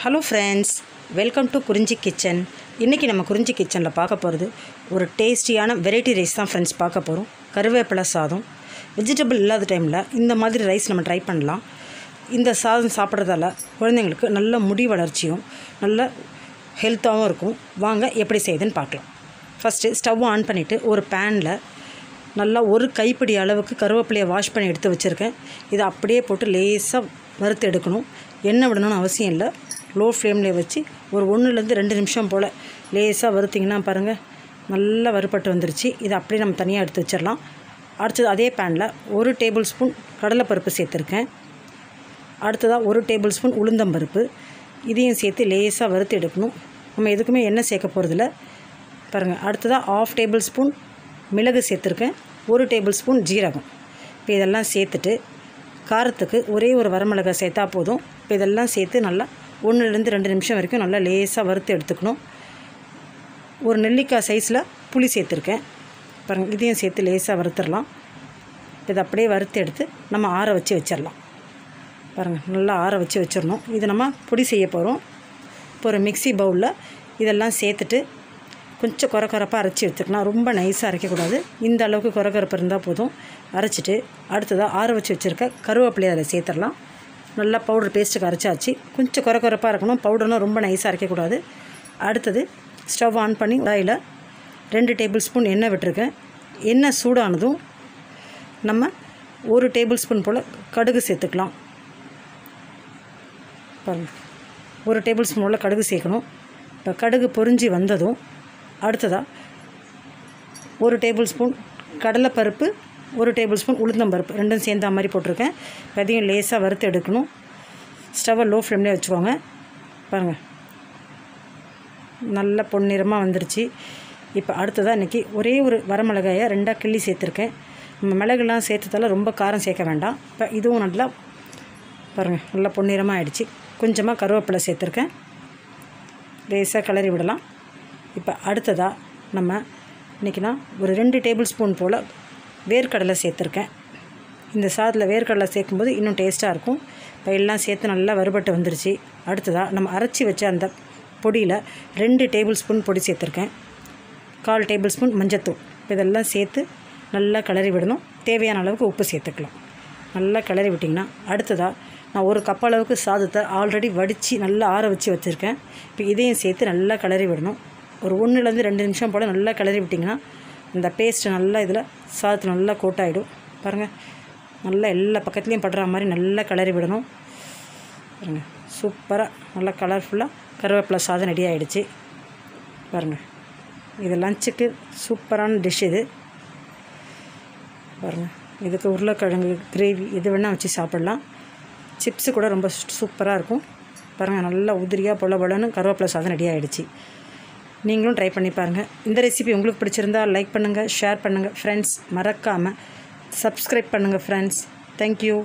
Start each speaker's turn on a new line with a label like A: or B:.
A: Hello friends welcome to Kurinji kitchen இன்றைக்கி நம்ம குறிஞ்சி கிச்சனில் பார்க்க போகிறது ஒரு டேஸ்டியான வெரைட்டி ரைஸ் தான் ஃப்ரெண்ட்ஸ் பார்க்க போகிறோம் கருவேப்பிலை சாதம். வெஜிடபிள் இல்லாத டைமில் இந்த மாதிரி ரைஸ் நம்ம ட்ரை பண்ணலாம். இந்த சாதம் சாப்பிட்றதால குழந்தைங்களுக்கு நல்ல முடி வளர்ச்சியும் நல்ல ஹெல்த்தாகவும் இருக்கும். வாங்க எப்படி செய்யுதுன்னு பார்க்கலாம். ஃபஸ்ட்டு ஸ்டவ் ஆன் பண்ணிவிட்டு ஒரு பேனில் நல்லா ஒரு கைப்பிடி அளவுக்கு கருவேப்பிலையை வாஷ் பண்ணி எடுத்து வச்சுருக்கேன். இதை அப்படியே போட்டு லேசாக வறுத்து எடுக்கணும். எண்ணெய் விடணும்னு அவசியம் இல்லை. லோ ஃப்ளேமில் வச்சு ஒரு ஒன்றுலேருந்து ரெண்டு நிமிஷம் போல் லேசாக வறுத்திங்கன்னா பாருங்கள் நல்லா வறுபட்டு வந்துருச்சு. இதை அப்படியே நம்ம தனியாக எடுத்து வச்சிடலாம். அடுத்தது அதே பேனில் ஒரு டேபிள் ஸ்பூன் கடலைப்பருப்பு சேர்த்துருக்கேன். அடுத்ததாக ஒரு டேபிள் ஸ்பூன் உளுந்தம்பருப்பு இதையும் சேர்த்து லேசாக வறுத்து எடுக்கணும். நம்ம எதுக்குமே எண்ணெய் சேர்க்க போகிறதில்ல பாருங்கள் அடுத்ததாக ஆஃப் டேபிள் ஸ்பூன் மிளகு சேர்த்துருக்கேன். ஒரு டேபிள் ஸ்பூன் ஜீரகம். இப்போ இதெல்லாம் சேர்த்துட்டு காரத்துக்கு ஒரே ஒரு வரமிளகாய் சேர்த்தா போதும். இப்போ இதெல்லாம் சேர்த்து நல்லா ஒன்றுலேருந்து ரெண்டு நிமிஷம் வரைக்கும் நல்லா லேசாக வறுத்து எடுத்துக்கணும். ஒரு நெல்லிக்காய் சைஸில் புளி சேர்த்துருக்கேன். பாருங்கள் இதையும் சேர்த்து லேசாக வறுத்துடலாம். இதை அப்படியே வறுத்து எடுத்து நம்ம ஆற வச்சு வச்சிடலாம். பாருங்கள் நல்லா ஆற வச்சு வச்சிடணும். இது நம்ம பொடி செய்ய போகிறோம் இப்போ ஒரு மிக்ஸி பவுலில் இதெல்லாம் சேர்த்துட்டு கொஞ்சம் குறை குறைப்பாக அரைச்சி எடுத்துக்கலாம். ரொம்ப நைஸாக அரைக்கக்கூடாது. இந்த அளவுக்கு குறை குறைப்பு இருந்தால் போதும். அரைச்சிட்டு அடுத்ததாக ஆற வச்சு வச்சுருக்க கருவேப்பிலையை அதில் சேர்த்துடலாம். நல்லா பவுடர் பேஸ்ட்டுக்கு அரைச்சாச்சு. கொஞ்சம் குறை குறைப்பாக இருக்கணும். பவுடர்னால் ரொம்ப நைஸாக அரைக்கக்கூடாது. அடுத்தது ஸ்டவ் ஆன் பண்ணி உடாயில் ரெண்டு டேபிள் ஸ்பூன் எண்ணெய் விட்டுருக்கேன். எண்ணெய் சூடானதும் நம்ம ஒரு டேபிள் ஸ்பூன் போல் கடுகு சேர்த்துக்கலாம். பாருங்கள் ஒரு டேபிள் ஸ்பூன் போல் கடுகு சேர்க்கணும். இப்போ கடுகு பொறிஞ்சி வந்ததும் அடுத்ததாக ஒரு டேபிள் ஸ்பூன் கடலைப்பருப்பு ஒரு டேபிள் ஸ்பூன் உளுந்தம்பருப்பு ரெண்டும் சேர்ந்த மாதிரி போட்டிருக்கேன். இப்போ அதையும் லேசாக வறுத்து எடுக்கணும். ஸ்டவ்வை லோ ஃப்ளேம்லேயே வச்சுக்கோங்க. பாருங்கள் நல்ல பொன்னிறமாக வந்துருச்சு. இப்போ அடுத்ததாக இன்றைக்கி ஒரே ஒரு வரமிளகாயை ரெண்டாக கிள்ளி சேர்த்துருக்கேன். நம்ம மிளகுலாம் சேர்த்ததால ரொம்ப காரம் சேர்க்க வேண்டாம். இப்போ இதுவும் நல்லா பாருங்கள் நல்லா பொன்னிறமாக ஆயிடுச்சு. கொஞ்சமாக கருவேப்பிலை சேர்த்துருக்கேன். லேசாக கிளறி விடலாம். இப்போ அடுத்ததாக நம்ம இன்றைக்கி நான் ஒரு ரெண்டு டேபிள் ஸ்பூன் போல் வேர்க்கடலை சேர்த்துருக்கேன். இந்த சாதத்தில் வேர்க்கடலை சேர்க்கும்போது இன்னும் டேஸ்ட்டாக இருக்கும். இப்போ எல்லாம் சேர்த்து நல்லா வறுபட்டு வந்துருச்சு. அடுத்ததாக நம்ம அரைச்சி வச்ச அந்த பொடியில் ரெண்டு டேபிள் ஸ்பூன் பொடி சேர்த்துருக்கேன். கால் டேபிள் ஸ்பூன் மஞ்சத்தூள். இப்போ இதெல்லாம் சேர்த்து நல்லா கிளறி விடணும். தேவையான அளவுக்கு உப்பு சேர்த்துக்கலாம். நல்லா கிளறி விட்டிங்கன்னா அடுத்ததாக நான் ஒரு கப் அளவுக்கு சாதத்தை ஆல்ரெடி வடித்து நல்லா ஆற வச்சு வச்சுருக்கேன். இப்போ இதையும் சேர்த்து நல்லா கிளறி விடணும். ஒரு ஒன்றுலேருந்து ரெண்டு நிமிஷம் போல் நல்லா கிளறி விட்டிங்கன்னா இந்த பேஸ்ட்டு நல்லா இதில் சாதத்தில் நல்லா கோட்டாகிடும் பாருங்கள் நல்லா எல்லா பக்கத்துலேயும் படுற மாதிரி நல்லா கிளறி விடணும். பாருங்கள் சூப்பராக நல்லா கலர்ஃபுல்லாக கருவேப்பிலை சாதம் ரெடி ஆகிடுச்சு பாருங்கள் இது லஞ்சுக்கு சூப்பரான டிஷ் இது. பாருங்கள் இதுக்கு உருளைக்கிழங்கு கிரேவி இது வேணால் வச்சு சாப்பிட்லாம். சிப்ஸு கூட ரொம்ப சூப்பராக இருக்கும். பாருங்கள் நல்லா உதிரியாக பொல பொலன்னு கருவேப்பிலை சாதம் ரெடி ஆகிடுச்சு நீங்களும் ட்ரை பண்ணி பாருங்கள் இந்த ரெசிபி உங்களுக்கு பிடிச்சிருந்தா லைக் பண்ணுங்கள் ஷேர் பண்ணுங்கள் ஃப்ரெண்ட்ஸ் மறக்காமல் சப்ஸ்கிரைப் பண்ணுங்கள் ஃப்ரெண்ட்ஸ் தேங்க்யூ